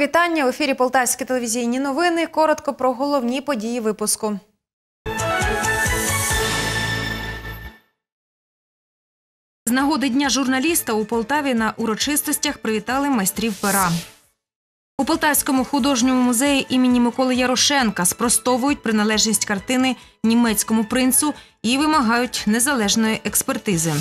Вітання в ефірі Полтавські телевізійні новини. Коротко про головні події випуску. З нагоди Дня журналіста у Полтаві на урочистостях привітали майстрів пера. У Полтавському художньому музеї імені Миколи Ярошенка спростовують приналежність картини німецькому принцу і вимагають незалежної експертизи.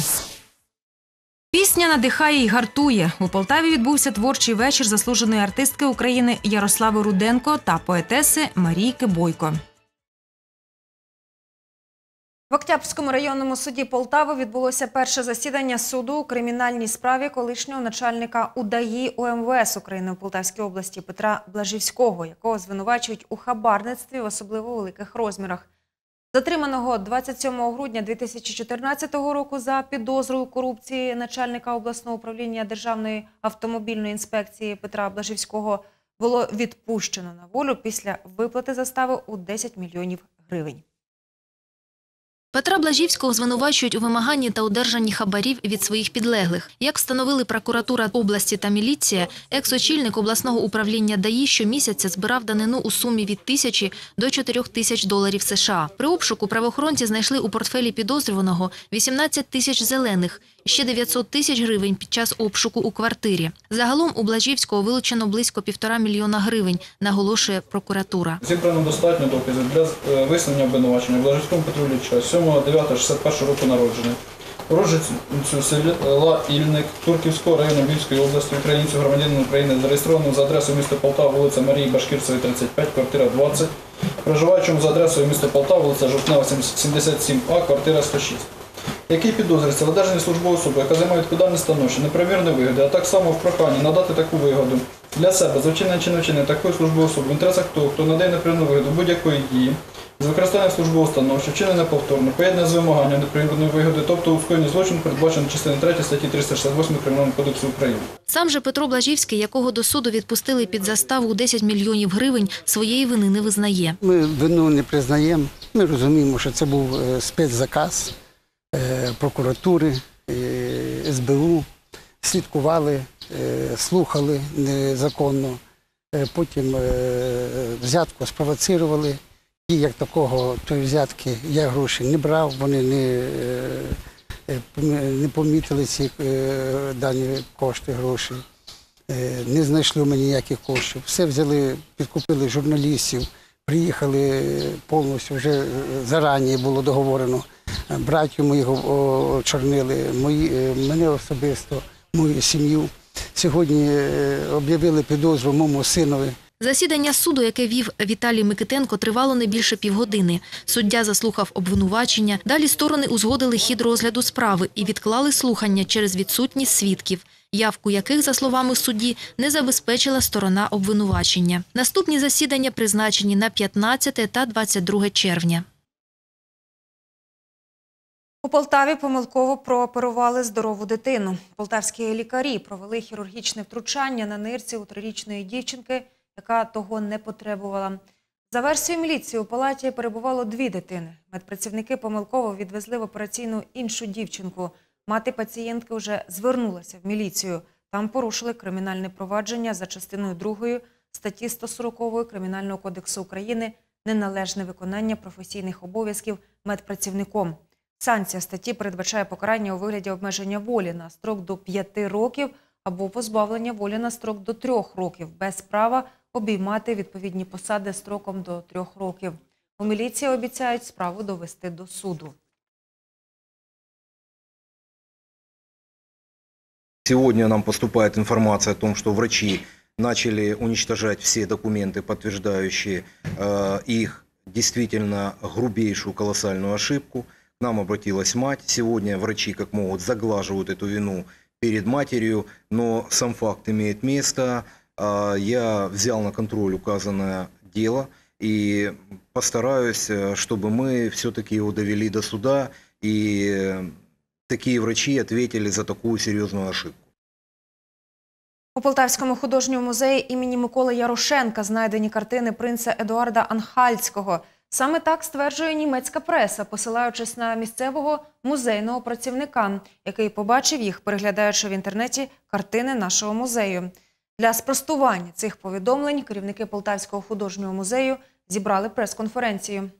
Пісня надихає і гартує. У Полтаві відбувся творчий вечір заслуженої артистки України Ярослави Руденко та поетеси Марійки Бойко. В Октябрському районному суді Полтави відбулося перше засідання суду у кримінальній справі колишнього начальника УДАІ УМВС України у Полтавській області Петра Блажівського, якого звинувачують у хабарництві в особливо великих розмірах. Затриманого 27 грудня 2014 року за підозрою корупції начальника обласного управління Державної автомобільної інспекції Петра Блажівського було відпущено на волю після виплати застави у 10 мільйонів гривень. Петра Блажівського звинувачують у вимаганні та одержанні хабарів від своїх підлеглих. Як встановили прокуратура області та міліція, екс-очільник обласного управління ДАІ щомісяця збирав данину у сумі від тисячі до чотирьох тисяч доларів США. При обшуку правоохоронці знайшли у портфелі підозрюваного 18 тисяч зелених, ще 900 тисяч гривень під час обшуку у квартирі. Загалом у Блажівського вилучено близько півтора мільйона гривень, наголошує прокуратура. Зібрано достатньо доказів для е, висунення обвинувачення Блажівському Петру Ілліча, 7.9.61 року народження. Уродженцю села Ільник Турківського району Львівської області, українцю громадянину України, зареєстрованому за адресою міста Полтава, вулиця Марії Башкірцевої, 35, квартира 20, проживаючому за адресою міста Полтава, вулиця Жовтнева, 77А, квартира 106 який підозрюється в одержанні службової особи, яка займає відповідальне становище, неправомірної вигоди, а так само в проханні надати таку вигоду для себе за вчинення чи невчинення такої службової особи в інтересах того, хто надає неправомірну вигоду будь-якої дії, з використанням службового становища, вчинення повторно, поєднання з вимаганням неправомірної вигоди, тобто у скоєнні злочину передбачено частиною 3 статті 368 Кримінального кодексу України. Сам же Петро Блажівський, якого до суду відпустили під заставу у 10 мільйонів гривень, своєї вини не визнає. Ми вину не признаємо. Ми розуміємо, що це був е, спецзаказ прокуратури, е, СБУ. Слідкували, е, слухали незаконно. Е, Потім е, взятку спровоцирували. І як такого тої взятки я гроші не брав, вони не, е, е, не помітили ці е, дані кошти гроші. Е, не знайшли в мене ніяких коштів. Все взяли, підкупили журналістів, приїхали повністю вже е, зарані було договорено. Братів моїх очорнили, мої, е, мене особисто, мою сім'ю. Сьогодні е, об'явили підозру моєму синові. Засідання суду, яке вів Віталій Микитенко, тривало не більше півгодини. Суддя заслухав обвинувачення. Далі сторони узгодили хід розгляду справи і відклали слухання через відсутність свідків, явку яких, за словами судді, не забезпечила сторона обвинувачення. Наступні засідання призначені на 15 та 22 червня. У Полтаві помилково прооперували здорову дитину. Полтавські лікарі провели хірургічне втручання на нирці у трирічної дівчинки, яка того не потребувала. За версією міліції у палаті перебувало дві дитини. Медпрацівники помилково відвезли в операційну іншу дівчинку. Мати пацієнтки вже звернулася в міліцію. Там порушили кримінальне провадження за частиною 2 статті 140 Кримінального кодексу України неналежне виконання професійних обов'язків медпрацівником. Санкція статті передбачає покарання у вигляді обмеження волі на строк до 5 років або позбавлення волі на строк до 3 років без права обіймати відповідні посади строком до 3 років. У міліції обіцяють справу довести до суду. Сегодня нам поступает информация о том, что врачи начали уничтожать все документы, подтверждающие э, их действительно грубейшую колоссальную ошибку К нам обратилась мать. Сегодня врачи как могут заглаживают эту вину перед матерью, но сам факт имеет место. А, Я взял на контроль указанное дело и постараюсь, э, чтобы мы все-таки его довели до суда и э, такие врачи ответили за такую серьезную ошибку. У Полтавському художньому музеї імені Миколи Ярошенка знайдені картини принца Едуарда Анхальського. Саме так стверджує німецька преса, посилаючись на місцевого музейного працівника, який побачив їх, переглядаючи в інтернеті картини нашого музею. Для спростування цих повідомлень керівники Полтавського художнього музею зібрали прес-конференцію.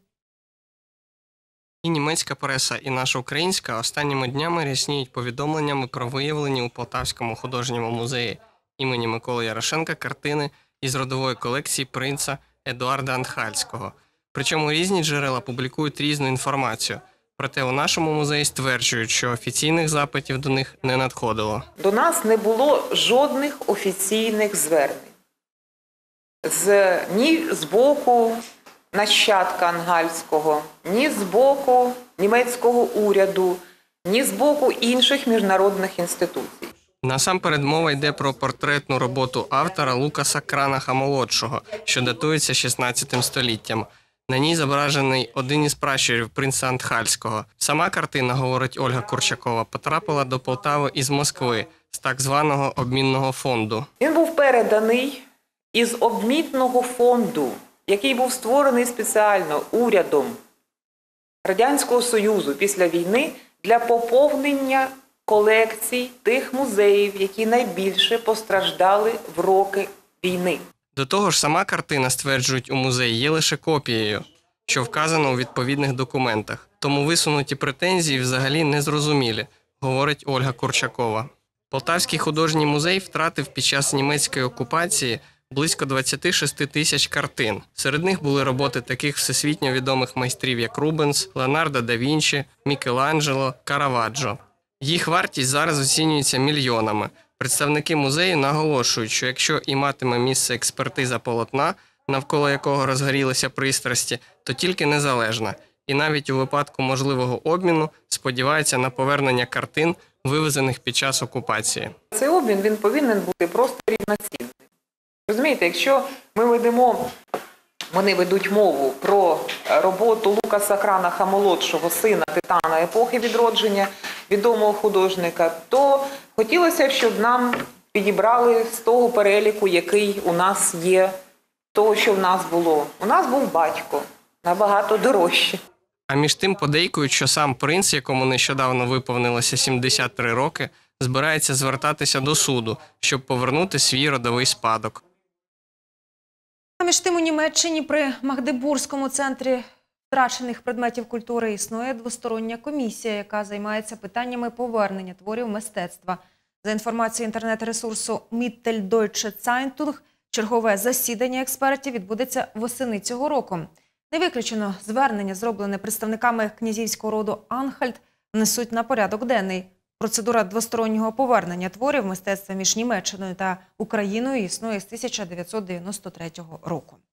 І німецька преса, і наша українська останніми днями рясніють повідомленнями про виявлені у Полтавському художньому музеї імені Миколи Ярошенка картини із родової колекції принца Едуарда Анхальського. Причому різні джерела публікують різну інформацію. Проте у нашому музеї стверджують, що офіційних запитів до них не надходило. До нас не було жодних офіційних звернень. З, ні з боку нащадка Ангальського, ні з боку німецького уряду, ні з боку інших міжнародних інституцій. Насамперед мова йде про портретну роботу автора Лукаса Кранаха молодшого, що датується 16 століттям. На ній зображений один із пращурів принца Антхальського. Сама картина, говорить Ольга Курчакова, потрапила до Полтави із Москви з так званого обмінного фонду. Він був переданий із обмітного фонду, який був створений спеціально урядом Радянського Союзу після війни для поповнення колекцій тих музеїв, які найбільше постраждали в роки війни. До того ж, сама картина, стверджують у музеї, є лише копією, що вказано у відповідних документах. Тому висунуті претензії взагалі незрозумілі, говорить Ольга Курчакова. Полтавський художній музей втратив під час німецької окупації близько 26 тисяч картин. Серед них були роботи таких всесвітньо відомих майстрів, як Рубенс, Леонардо да Вінчі, Мікеланджело, Караваджо. Їх вартість зараз оцінюється мільйонами. Представники музею наголошують, що якщо і матиме місце експертиза полотна, навколо якого розгорілися пристрасті, то тільки незалежна. І навіть у випадку можливого обміну сподіваються на повернення картин, вивезених під час окупації. Цей обмін він повинен бути просто рівноцінним. Розумієте, якщо ми ведемо, вони ведуть мову про е, роботу Лукаса Кранаха молодшого сина Титана епохи відродження відомого художника, то хотілося б, щоб нам підібрали з того переліку, який у нас є, того, що в нас було. У нас був батько набагато дорожче. А між тим подейкують, що сам принц, якому нещодавно виповнилося 73 роки, збирається звертатися до суду, щоб повернути свій родовий спадок. А між тим у Німеччині при Магдебурзькому центрі втрачених предметів культури існує двостороння комісія, яка займається питаннями повернення творів мистецтва. За інформацією інтернет-ресурсу Mitteldeutsche Zeitung, чергове засідання експертів відбудеться восени цього року. Не виключено звернення, зроблене представниками князівського роду Анхальт, внесуть на порядок денний. Процедура двостороннього повернення творів мистецтва між Німеччиною та Україною існує з 1993 року. –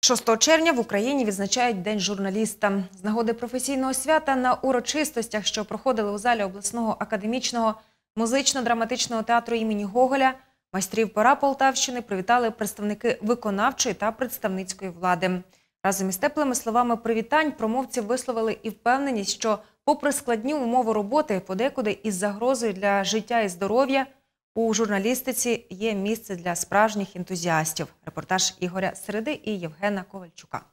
6 червня в Україні відзначають День журналіста. З нагоди професійного свята на урочистостях, що проходили у залі обласного академічного музично-драматичного театру імені Гоголя, майстрів пера Полтавщини привітали представники виконавчої та представницької влади. Разом із теплими словами привітань промовці висловили і впевненість, що, попри складні умови роботи, подекуди із загрозою для життя і здоров'я, у журналістиці є місце для справжніх ентузіастів. Репортаж Ігоря Середи і Євгена Ковальчука.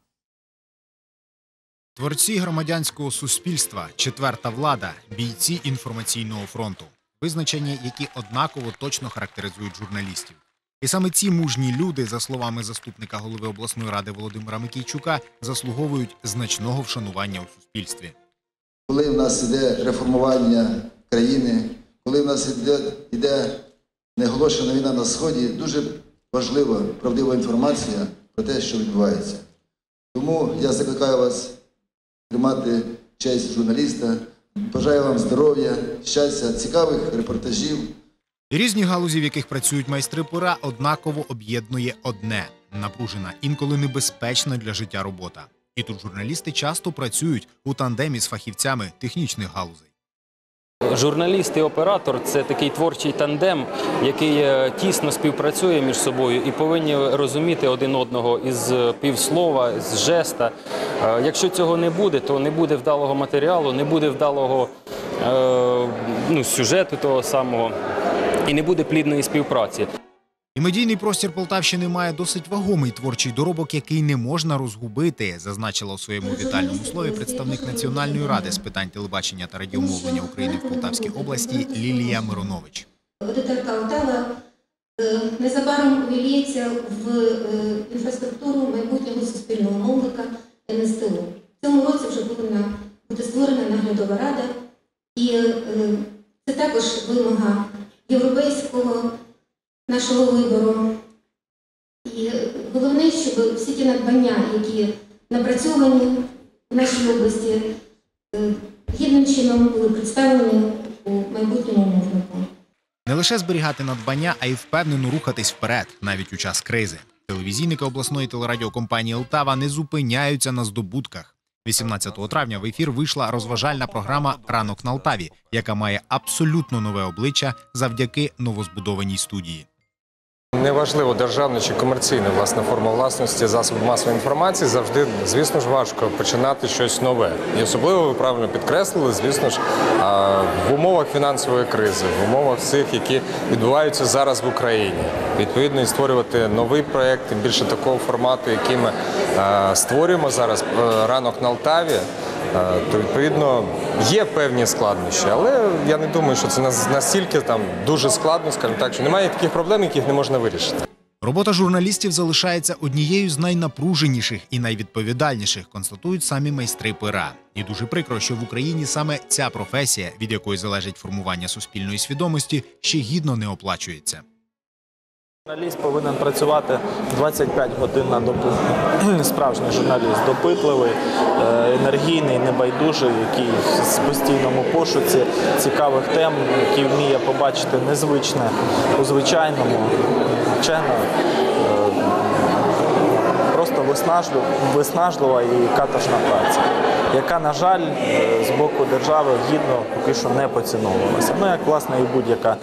Творці громадянського суспільства, четверта влада, бійці інформаційного фронту, визначення, які однаково точно характеризують журналістів. І саме ці мужні люди, за словами заступника голови обласної ради Володимира Микійчука, заслуговують значного вшанування у суспільстві. коли в нас іде реформування країни, коли в нас іде, іде неголошена війна на Сході, дуже важлива правдива інформація про те, що відбувається. Тому я закликаю вас тримати честь журналіста, бажаю вам здоров'я, щастя, цікавих репортажів. Різні галузі, в яких працюють майстри пера, однаково об'єднує одне напружена, інколи небезпечна для життя робота. І тут журналісти часто працюють у тандемі з фахівцями технічних галузей. Журналіст і оператор це такий творчий тандем, який е, тісно співпрацює між собою і повинні розуміти один одного із півслова, з жеста. Е, Якщо цього не буде, то не буде вдалого матеріалу, не буде вдалого е, ну, сюжету того самого і не буде плідної співпраці. І медійний простір Полтавщини має досить вагомий творчий доробок, який не можна розгубити, зазначила у своєму вітальному слові представник Національної ради з питань телебачення та радіомовлення України в Полтавській області Лілія Миронович. ОДТРК Полтава е, незабаром увіліється в е, інфраструктуру майбутнього суспільного мовника НСТУ. В цьому році вже повинна бути створена наглядова рада, і е, це також вимога європейського нашого вибору. І головне, щоб всі ті надбання, які напрацьовані в нашій області, е, гідним чином були представлені у майбутньому мовнику. Не лише зберігати надбання, а й впевнено рухатись вперед, навіть у час кризи. Телевізійники обласної телерадіокомпанії Лтава не зупиняються на здобутках. 18 травня в ефір вийшла розважальна програма Ранок на Алтаві, яка має абсолютно нове обличчя завдяки новозбудованій студії. Неважливо державна чи комерційна власна форма власності засобів масової інформації завжди, звісно ж, важко починати щось нове. І особливо ви правильно підкреслили, звісно ж, в умовах фінансової кризи, в умовах цих, які відбуваються зараз в Україні. Відповідно, і створювати новий проєкт, тим більше такого формату, який ми створюємо зараз е, ранок на Алтаві. Е, То відповідно є певні складнощі, але я не думаю, що це настільки там дуже складно, скажімо так, що немає таких проблем, яких не можна вирішити. Робота журналістів залишається однією з найнапруженіших і найвідповідальніших, констатують самі майстри пера. І дуже прикро, що в Україні саме ця професія, від якої залежить формування суспільної свідомості, ще гідно не оплачується. Журналіст повинен працювати 25 годин на добу. Справжній журналіст допитливий, е, енергійний, небайдужий, який в постійному пошуці цікавих тем, який вміє побачити незвичне у звичайному, вчено. Виснажлива і каторжна праця, яка, на жаль, е, з боку держави гідно поки що не поціновувалася. Ну, як власне і будь-яка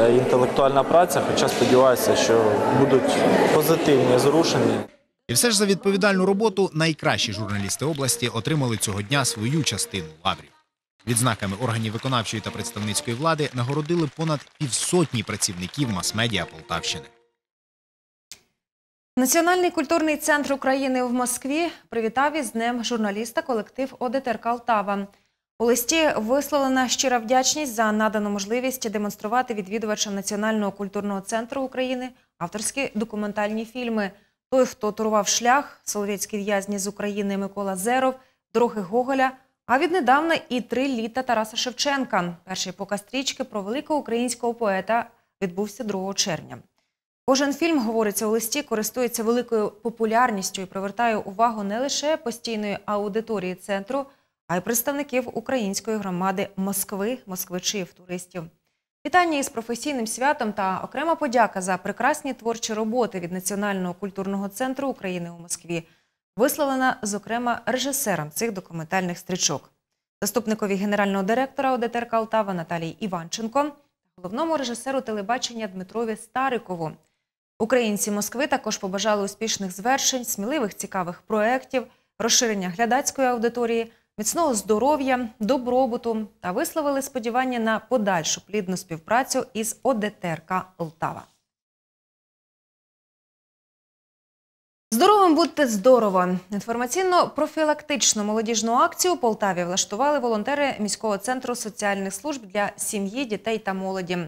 е, інтелектуальна праця, хоча сподіваюся, що будуть позитивні зрушення. І все ж за відповідальну роботу найкращі журналісти області отримали цього дня свою частину лаврів. Відзнаками органів виконавчої та представницької влади нагородили понад півсотні працівників мас-медіа Полтавщини. Національний культурний центр України в Москві привітав із Днем журналіста колектив ОДТРК Алтава. У листі висловлена щира вдячність за надану можливість демонструвати відвідувачам Національного культурного центру України авторські документальні фільми Той, хто турував шлях, Солов'ятські в'язні з України Микола Зеров, Дороги Гоголя. А віднедавна і три літа Тараса Шевченка. Перший показ стрічки про великого українського поета відбувся 2 червня. Кожен фільм, говориться у листі, користується великою популярністю і привертає увагу не лише постійної аудиторії центру, а й представників української громади Москви, москвичів, туристів. Вітання із професійним святом та окрема подяка за прекрасні творчі роботи від Національного культурного центру України у Москві висловлена, зокрема, режисером цих документальних стрічок, заступникові генерального директора ОДТРК Алтава Наталії Іванченко головному режисеру телебачення Дмитрові Старикову. Українці Москви також побажали успішних звершень, сміливих цікавих проєктів, розширення глядацької аудиторії, міцного здоров'я, добробуту та висловили сподівання на подальшу плідну співпрацю із ОДТРК Лтава. Здоровим будьте здорово! Інформаційно-профілактичну молодіжну акцію у Полтаві влаштували волонтери міського центру соціальних служб для сім'ї, дітей та молоді.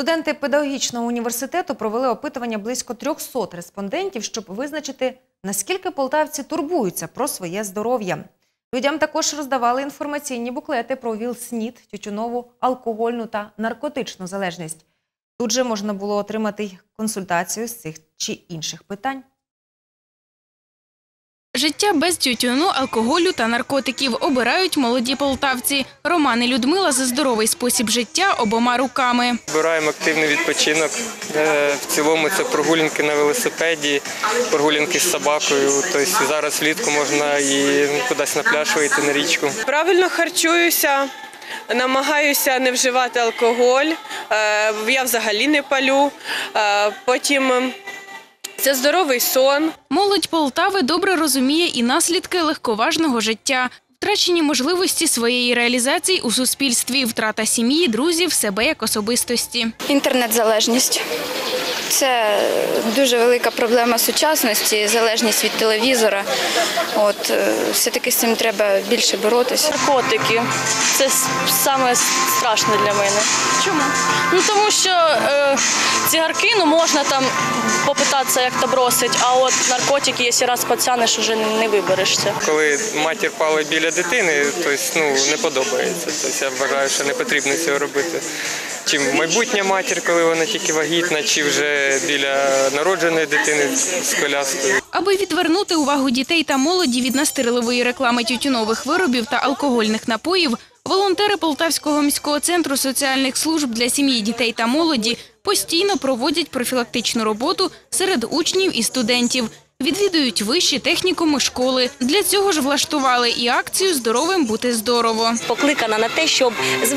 Студенти педагогічного університету провели опитування близько 300 респондентів, щоб визначити, наскільки полтавці турбуються про своє здоров'я. Людям також роздавали інформаційні буклети про ВІЛ-СНІД, тютюнову, алкогольну та наркотичну залежність. Тут же можна було отримати консультацію з цих чи інших питань. Життя без тютюну, алкоголю та наркотиків обирають молоді полтавці. Роман і Людмила за здоровий спосіб життя обома руками. Обираємо активний відпочинок. Е, В цілому це прогулянки на велосипеді, прогулянки з собакою. Тобто зараз влітку можна і кудись на пляж вийти на річку. Правильно харчуюся, намагаюся не вживати алкоголь. е, Я взагалі не палю. Е, Потім ем, це здоровий сон. Молодь Полтави добре розуміє і наслідки легковажного життя. Втрачені можливості своєї реалізації у суспільстві, втрата сім'ї, друзів, себе як особистості. Інтернет-залежність. Це дуже велика проблема сучасності, залежність від телевізора. От е, все-таки з цим треба більше боротися. Наркотики це саме страшне для мене. Чому? Ну тому що е, цигарки ну можна там попитатися, як то бросить, а от наркотики, якщо раз пацяниш, уже не виберешся. Коли матір палить біля дитини, то ну, не подобається. Тобто я вважаю, що не потрібно цього робити. Чи майбутня матір, коли вона тільки вагітна, чи вже біля народженої дитини з коляскою. Аби відвернути увагу дітей та молоді від настирливої реклами тютюнових виробів та алкогольних напоїв, волонтери Полтавського міського центру соціальних служб для сім'ї, дітей та молоді постійно проводять профілактичну роботу серед учнів і студентів. Відвідують вищі технікуми школи. Для цього ж влаштували і акцію Здоровим бути здорово. Покликана на те, щоб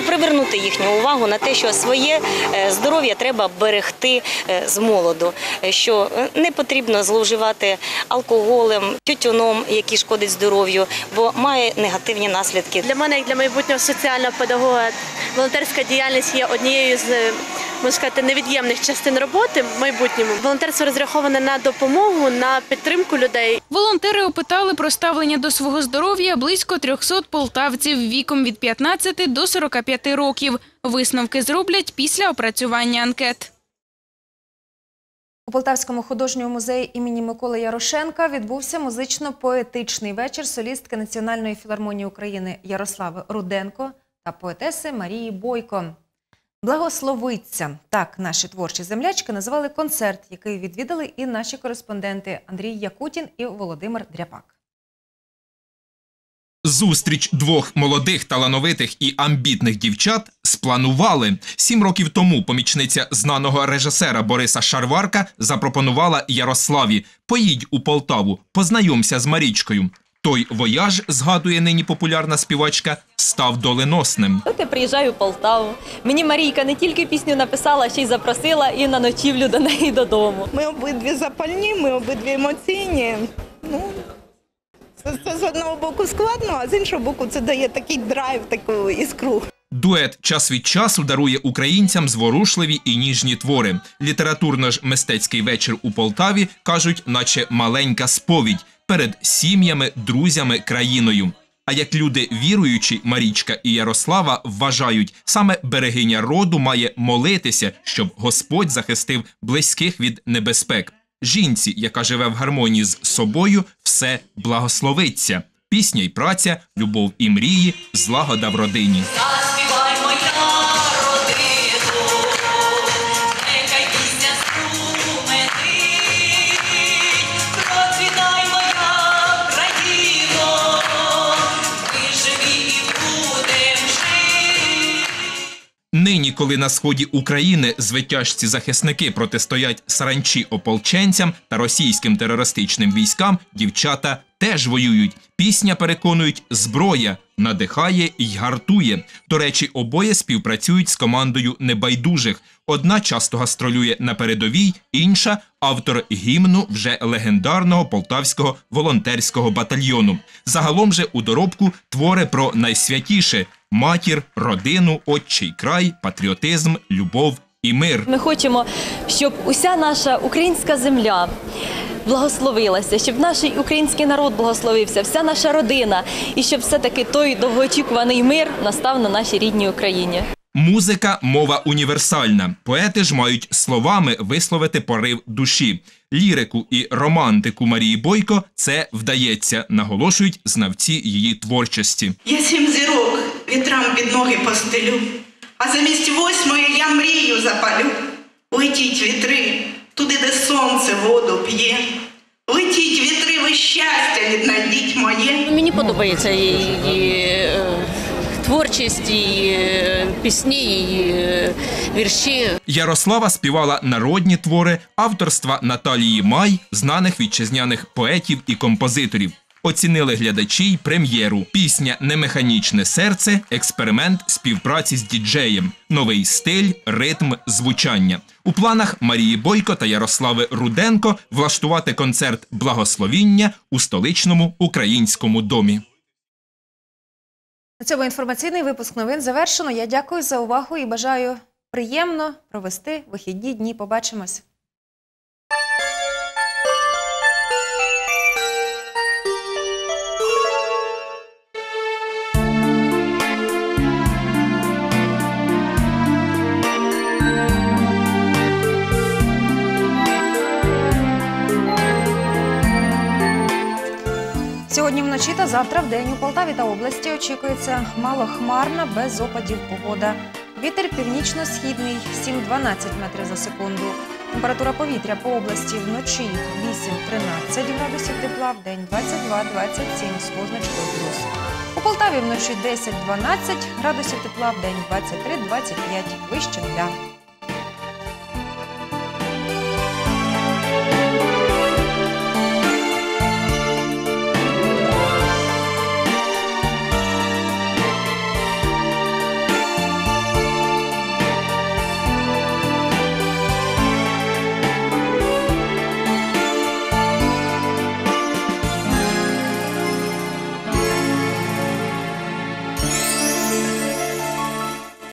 привернути їхню увагу на те, що своє е, здоров'я треба берегти е, з молоду, Е, що не потрібно зловживати алкоголем, тютюном, який шкодить здоров'ю, бо має негативні наслідки. Для мене, як для майбутнього соціального педагога, волонтерська діяльність є однією з можна сказати, невід'ємних частин роботи в майбутньому. Волонтерство розраховане на допомогу, на підтримку людей. Волонтери опитали про ставлення до свого здоров'я близько 300 полтавців віком від 15 до 45 років. Висновки зроблять після опрацювання анкет. У Полтавському художньому музеї імені Миколи Ярошенка відбувся музично-поетичний вечір солістки Національної філармонії України Ярослави Руденко та поетеси Марії Бойко. Благословиться так наші творчі землячки називали концерт, який відвідали і наші кореспонденти Андрій Якутін і Володимир Дряпак. Зустріч двох молодих, талановитих і амбітних дівчат спланували. Сім років тому помічниця знаного режисера Бориса Шарварка запропонувала Ярославі «Поїдь у Полтаву, познайомся з Марічкою». Той вояж, згадує нині популярна співачка, став доленосним. От я приїжджаю в Полтаву. Мені Марійка не тільки пісню написала, ще й запросила і на ночівлю до неї додому. Ми обидві запальні, ми обидві емоційні. Ну, це, це з одного боку складно, а з іншого боку, це дає такий драйв, таку іскру. Дует час від часу дарує українцям зворушливі і ніжні твори. Літературно ж мистецький вечір у Полтаві кажуть, наче маленька сповідь перед сім'ями, друзями, країною. А як люди віруючі, Марічка і Ярослава вважають, саме берегиня роду має молитися, щоб Господь захистив близьких від небезпек. Жінці, яка живе в гармонії з собою, все благословиться. Пісня й праця, любов і мрії, злагода в родині. Коли на сході України звитяжці захисники протистоять саранчі ополченцям та російським терористичним військам, дівчата теж воюють. Пісня переконують, зброя надихає й гартує. До речі, обоє співпрацюють з командою небайдужих. Одна часто гастролює на передовій, інша автор гімну вже легендарного полтавського волонтерського батальйону. Загалом же у доробку твори про найсвятіше матір, родину, отчий край, патріотизм, любов і мир. Ми хочемо, щоб уся наша українська земля благословилася, щоб наш український народ благословився, вся наша родина, і щоб все-таки той довгоочікуваний мир настав на нашій рідній Україні. Музика мова універсальна. Поети ж мають словами висловити порив душі. Лірику і романтику Марії Бойко це вдається, наголошують знавці її творчості. Я сім зірок вітрам під ноги постелю, а замість восьмої я мрію запалю. Летіть вітри, туди, де сонце воду п'є. Летіть вітри, ви щастя віднайдіть моє. Мені подобається її е, творчість, її е, пісні, її е, вірші. Ярослава співала народні твори авторства Наталії Май, знаних вітчизняних поетів і композиторів. Оцінили глядачі й прем'єру. Пісня Немеханічне серце, експеримент співпраці з діджеєм, новий стиль, ритм, звучання. У планах Марії Бойко та Ярослави Руденко влаштувати концерт благословіння у столичному українському домі. На цьому інформаційний випуск новин завершено. Я дякую за увагу і бажаю приємно провести вихідні дні. Побачимось. Вночі та завтра в день у Полтаві та області очікується малохмарна, без опадів погода. Вітер північно-східний 7-12 метрів за секунду. Температура повітря по області вночі 8-13 градусів тепла, в день 22-27 з позначкою плюс. У Полтаві вночі 10-12 градусів тепла, в день 23-25 вище нуля.